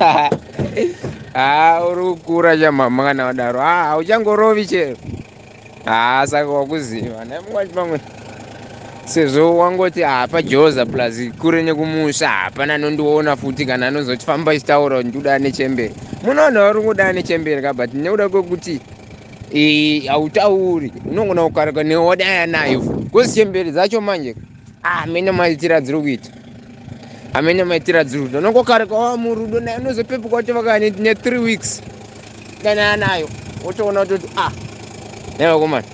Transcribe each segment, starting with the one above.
ha uri kukura chamama kana wadaro ha hauchangorovi chero ha saka wakuziva. Naimwati pamwe sezvo wangoti hapa joza plus kure nekumusha hapana anondiona futi kana anozoti famba ichitaura kuti ndikuda nechemberi munoona uri kuda nechemberi ka but nekuda kwekuti hautauri unongona kukarika newadaya nayo kozi chemberi dzacho manje? Amene maitira dziri kuita amene maitira dziri kuita unongokarika wa murudo naye unozopepuka kuti vakaa ne3 weeks. Kana anayo wotoona kutoti a nevakomana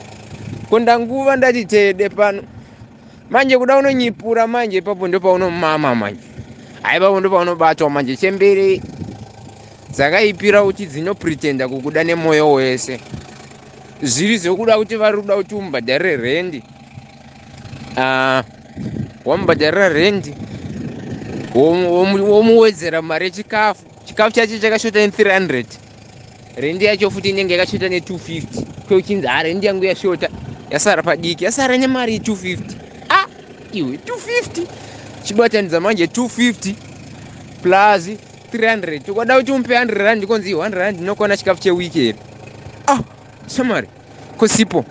kunda nguva ndati tede pano. Manje kuda unonyipura manje ipapo ndo paunomama manje. Haipapo ndo paunobatwa manje. Chembere dzakaipira kuti dzinopretenda kukuda nemwoyo wese. Zviri zvekuda kuti vari kuda kuti umubhadharire rendi uh, wamubhadharira rendi womuwedzera mari yechikafu chikafu chacho chakashota ne300 rendi yacho futi inenge yakashota ne250 kweuchinzi ha rendi yangu yashota. Yasara padiki yasara nemari ye250 a iwe 250 chibatanidza manje 250 plus 300 tokwada kuti umupe 100 rand konzi 100 rand inokwana chikafu chewiki here ah shamari kosipo.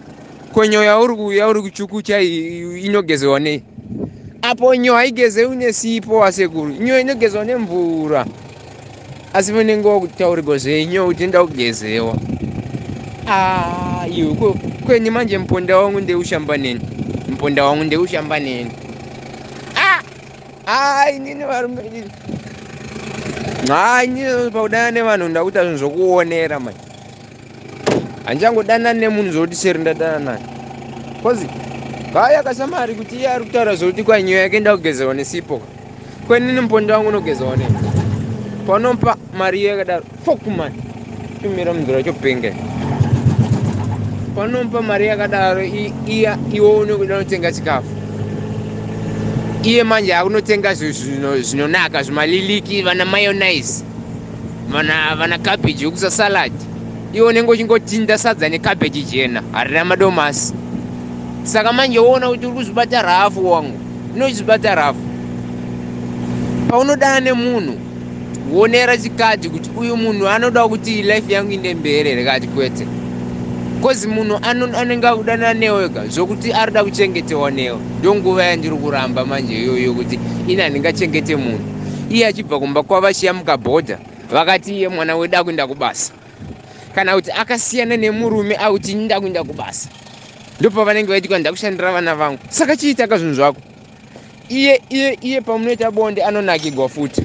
Konyo yauri kuchukucha inogezewa nei apo nyo haigezewi nesipo asekuru. Nyo inogezewa nemvura asi vanenge wakutaurirwa zvenyo kuti nda kugezewa. Iwe kweni manje muponda wangu ndeushamba neni muponda wangu ndeushamba neni ai nini varume hai nini pakudana nevanhu ndakuita zvinhu zvokuonera manje handichangodana nemunhu zvokuti seri ndadana naye. Kozi gaya kasamari kuti iye ari kutaura zvokuti kwanyo yake nda kugezewa nesipo. Kwenini muponda wangu unogezewa nei? Panopa mari yakadaro fokumani tumira munzira chopenga panopa mari yakadaro iwe unokuda kutenga chikafu. Iye manje akunotenga zvinonaka zvimaliliki vana mayonise vana cabbage yokusa saladi iwe unenge uchingotinda sadza necabbage jena harina madomasi saka manje woona kuti uri kuzvibata rafu wangu. Unochizvibata rafu. Paunodana nemunhu wonera chikadhi kuti uyu munhu anoda kuti life yangu inde mberi rekati kwete. Kozi munhu anenge akudanana newega zvokuti arida kuchengetewa newe. Ndonguva yandiri kuramba manje iyoyo kuti ini handingachengete munhu iye achibva kumba kwavachiyamuka bhodha vakati iye mwana wedu akuenda kubasa. Kana kuti akasiyana nemurume akuti inda kuenda kubasa ndopavanenge vaiti kwa ndakushandira vana vangu. Saka chiitaka zvinhu zvako. Iye iye iye pamunoita bonde anonakigwa futi.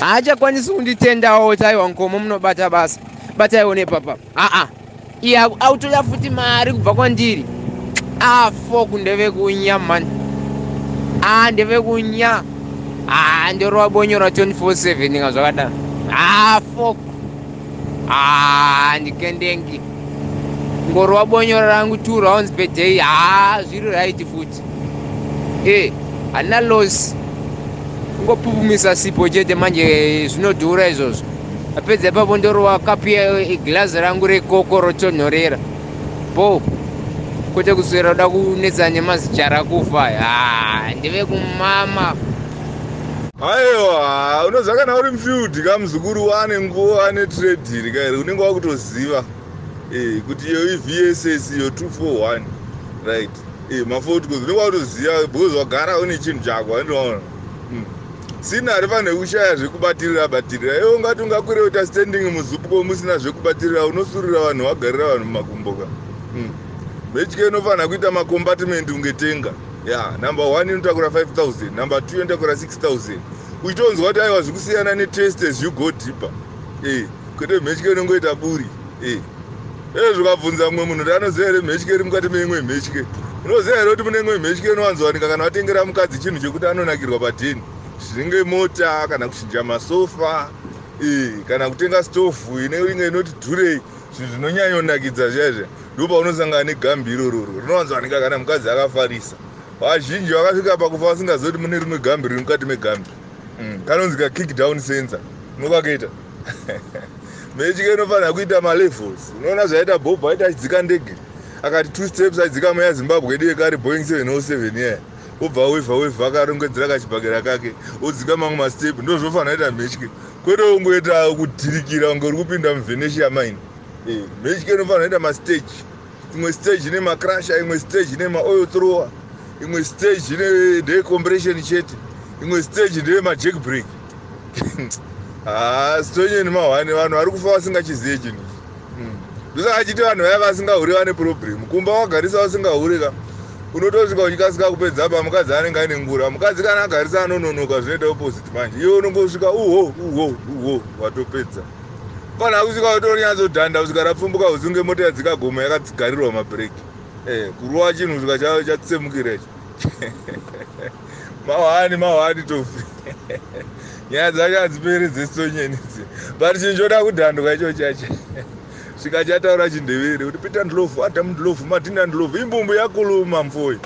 Haachakwanisi kunditendawo kuti aiwa nkomo munobata basa. Bataiwo nepapa aa iye autoda futi mari kubva kwandiri. Afo kundeve kunya mani a ndeve kunya. A ndorova bonyora 24 nga zvakadaro afo a ndikendengi ngorova bonyora rangu two rounds per day ha zviri right futi e handina losi ngopupumisa sipo chete manje zvinodhura izvozvo. Apedza ipapo ndorova kapi igirazi rangu rekoko rotonhorera. Bo kwete kuswera uda kunetsana nemazicha rakufa ha ndive kumama. Aiwa unoziva kana uri mufield kamuzukuru wane nguva ane tradiri kairi unenge wakutoziva e, kuti iyo ivss iyo 241 right. E, mafotcos unenge wakutoziva because wagara une chinhu chako andinoona mm. sina ari pane kushaya zvekubatirira batirira. Iwe ungati ungakwire uita standing muzupko musina zvekubatirira unosurira vanhu wagarira vanhu mumakumboka. Mechike inofanira kuita makombatimend ungetenga. Ya number one inotakura 5000 number two inotakura 6000 uchitonzwa kuti aiwa zvikusiyana netest as you go deeper. E kwete mhechike inongoita buri. E ee zvikabvunza mumwe munhu kuti anoziva here mhechike iri mukati meimwe mhechike unoziva here kuti mune imwe mhechike inowanzowanika kana watengera mukadzi chinhu chekuti anonakirwa padheni zvinenge mota kana kuchinja masofa e kana kutenga stofu ine inge inoti dhurei zvinhu zvinonyanyonakidza zviya ndo paunosangana negambi irororo rinowanzowanika kana mukadzi akafarisa. Vazhinji vakasvika pakufa vasingazoti mune rimwe gambi riri mukati megambi. Mm, kanonzi ka kick down sensor unokakaita mechike inofanira kuita malevels. Unoona zvaita bob aita achidzika ndege. Akati two steps aidzika muya zimbabwe yedu yekare boeing 707 yaya obva wevha wevha akarongedzera kachibhakera kake. Odzika mamwe mastep ndo zvofanira ita mhechke kwete ungoita kudhirikira unge uri kupinda muvenetia mine. Eh, mhechke inofanira ita mastage. Imwe stage ine macrasha imwe stage ine maoil thrower imwe stage ine ndeyecompression chete imwe stage ndeye majack break ha stonyeni mahwane vanhu vari kufa vasingachizive chinhu. Ndosaka chiti vanhu vaya vasingauri vane problem. Kumba wagarisa usingahurika unotosvika uchikasika kupedza pa mukadzi anenge aine ngura mukadzi kana agarisa anononoka zvinoita opposite manje. Iwe unongosvika uho uho uho watopedza. Fanira kusvika utonyatsodhanda kusvika rapfumbuka uzunge mota yadzikagoma yakadzigarirwa mabhreki Eh, kurova chinhu svika chatsemukira icho mahwani mahwani tofi nyaya dzacho hadziperi dzesonyenidzi but chinhu choda kudhandwa icho chacho. Svika chataura chindevere kuti peter ndlovu adam ndlovu martin ndlovu imbumbu yakuluma mfoyi